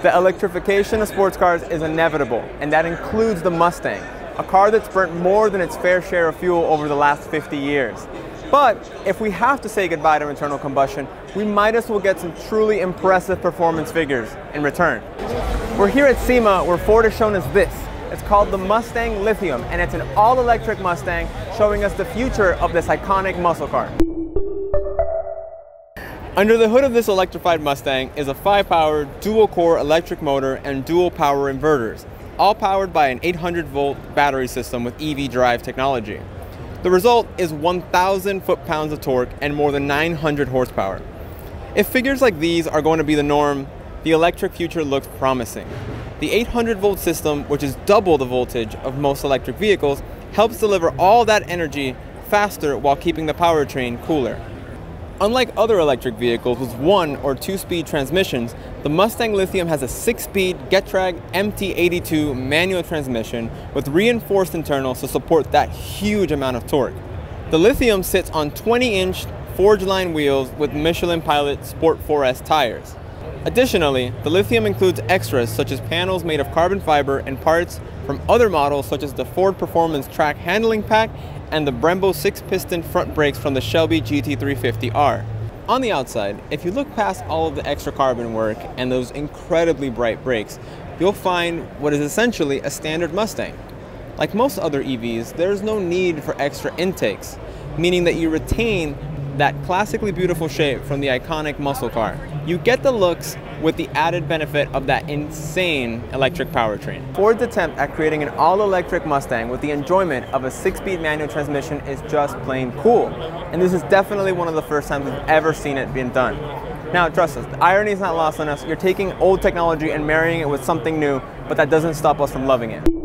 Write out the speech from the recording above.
The electrification of sports cars is inevitable, and that includes the Mustang, a car that's burnt more than its fair share of fuel over the last 50 years. But if we have to say goodbye to internal combustion, we might as well get some truly impressive performance figures in return. We're here at SEMA where Ford has shown us this. It's called the Mustang Lithium, and it's an all-electric Mustang showing us the future of this iconic muscle car. Under the hood of this electrified Mustang is a Phi-Power dual-core electric motor and dual-power inverters, all powered by an 800-volt battery system with EV drive technology. The result is 1,000 foot-pounds of torque and more than 900 horsepower. If figures like these are going to be the norm, the electric future looks promising. The 800-volt system, which is double the voltage of most electric vehicles, helps deliver all that energy faster while keeping the powertrain cooler. Unlike other electric vehicles with one or two speed transmissions, the Mustang Lithium has a six speed Getrag MT82 manual transmission with reinforced internals to support that huge amount of torque. The Lithium sits on 20 inch Forgeline wheels with Michelin Pilot Sport 4S tires. Additionally, the Lithium includes extras such as panels made of carbon fiber and parts from other models such as the Ford Performance Track Handling Pack and the Brembo 6-piston front brakes from the Shelby GT350R. On the outside, if you look past all of the extra carbon work and those incredibly bright brakes, you'll find what is essentially a standard Mustang. Like most other EVs, there's no need for extra intakes, meaning that you retain that classically beautiful shape from the iconic muscle car. You get the looks with the added benefit of that insane electric powertrain. Ford's attempt at creating an all-electric Mustang with the enjoyment of a six-speed manual transmission is just plain cool. And this is definitely one of the first times we've ever seen it being done. Now, trust us, the irony is not lost on us. You're taking old technology and marrying it with something new, but that doesn't stop us from loving it.